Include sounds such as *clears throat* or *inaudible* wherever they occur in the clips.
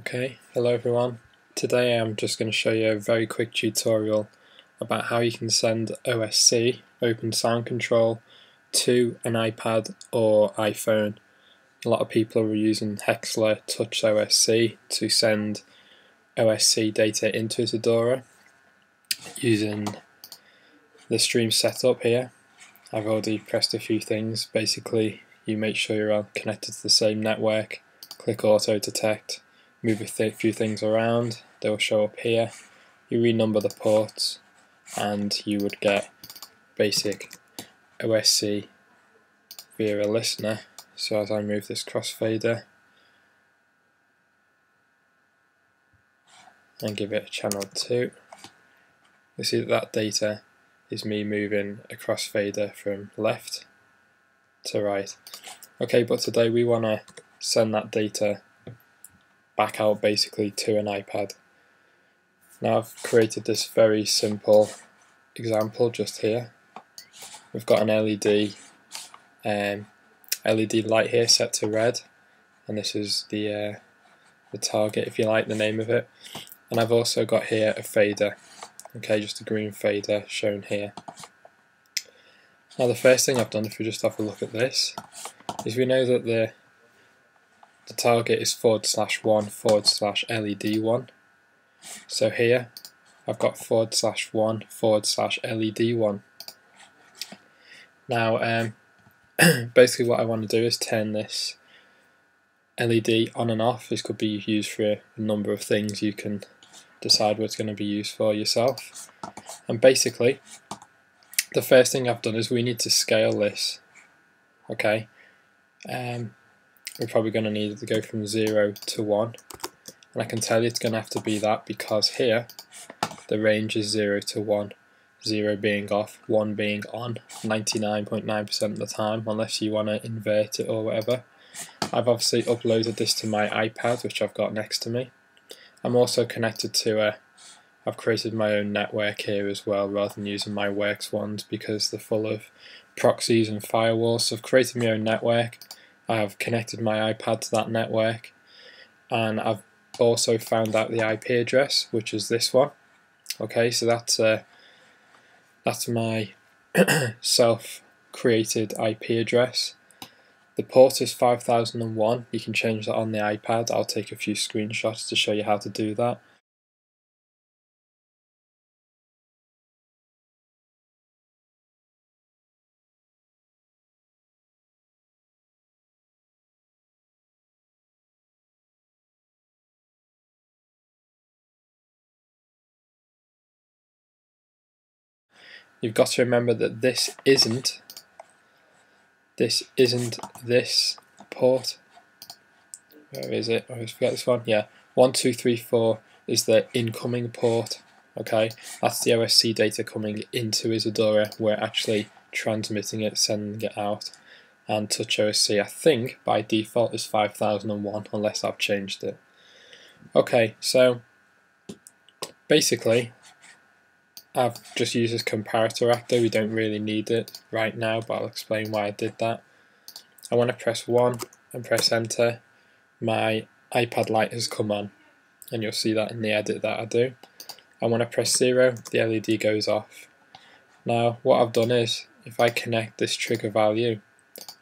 Okay, hello everyone. Today I'm just going to show you a very quick tutorial about how you can send OSC, Open Sound Control, to an iPad or iPhone. A lot of people are using Hexler Touch OSC to send OSC data into Isadora using the stream setup here. I've already pressed a few things. Basically, you make sure you're all connected to the same network, click Auto Detect, move a th few things around, they will show up here. You renumber the ports and you would get basic OSC via a listener. So as I move this crossfader and give it a channel 2, you see that, that data is me moving a crossfader from left to right. Okay, but today we want to send that data back out basically to an iPad. Now I've created this very simple example just here. We've got an LED um, LED light here set to red and this is the uh, the target if you like the name of it and I've also got here a fader okay just a green fader shown here now the first thing I've done if we just have a look at this is we know that the the target is forward slash 1 forward slash LED 1. So here I've got forward slash 1 forward slash LED 1. Now um, *clears throat* basically what I want to do is turn this LED on and off. This could be used for a number of things. You can decide what it's going to be used for yourself. And basically the first thing I've done is we need to scale this. Okay. Um, we're probably going to need it to go from 0 to 1 and I can tell you it's going to have to be that because here the range is 0 to 1 0 being off, 1 being on 99.9% .9 of the time unless you want to invert it or whatever. I've obviously uploaded this to my iPad which I've got next to me. I'm also connected to a I've created my own network here as well rather than using my works ones because they're full of proxies and firewalls so I've created my own network I have connected my iPad to that network and I've also found out the IP address which is this one. Okay so that's uh, that's my *clears throat* self created IP address. The port is 5001 you can change that on the iPad. I'll take a few screenshots to show you how to do that you've got to remember that this isn't this isn't this port where is it? I always forget this one. Yeah, one, two, three, four is the incoming port. Okay, that's the OSC data coming into Isadora. We're actually transmitting it, sending it out. And Touch OSC, I think by default is 5001, unless I've changed it. Okay, so basically I've just used this comparator actor, we don't really need it right now, but I'll explain why I did that. I want to press 1 and press enter, my iPad light has come on, and you'll see that in the edit that I do. I want to press 0, the LED goes off. Now what I've done is, if I connect this trigger value,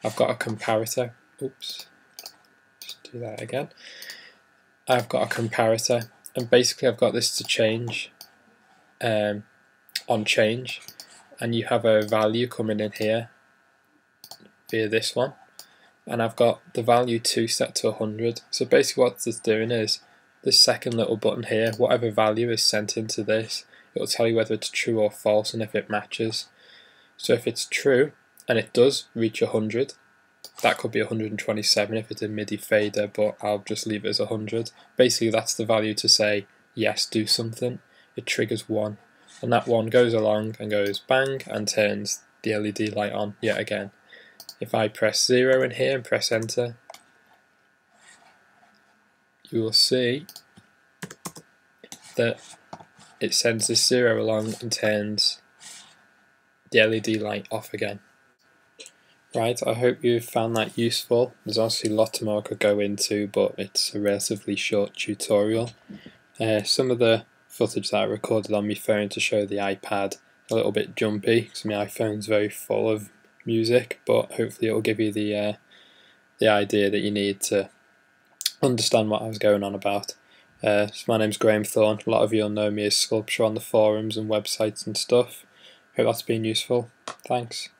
I've got a comparator, oops, just do that again. I've got a comparator, and basically I've got this to change um, on change and you have a value coming in here via this one. And I've got the value 2 set to 100 so basically what it's doing is this second little button here whatever value is sent into this it will tell you whether it's true or false and if it matches. So if it's true and it does reach 100 that could be 127 if it's a MIDI fader but I'll just leave it as 100 basically that's the value to say yes do something. It triggers 1 and that one goes along and goes bang and turns the LED light on yet again. If I press 0 in here and press enter, you will see that it sends this 0 along and turns the LED light off again. Right, I hope you've found that useful. There's obviously a lot more I could go into, but it's a relatively short tutorial. Uh, some of the footage that I recorded on my phone to show the iPad a little bit jumpy because my iPhone's very full of music, but hopefully it'll give you the uh, the idea that you need to understand what I was going on about. Uh, so my name's Graham Thorne. A lot of you'll know me as Skulpture on the forums and websites and stuff. Hope that's been useful. Thanks.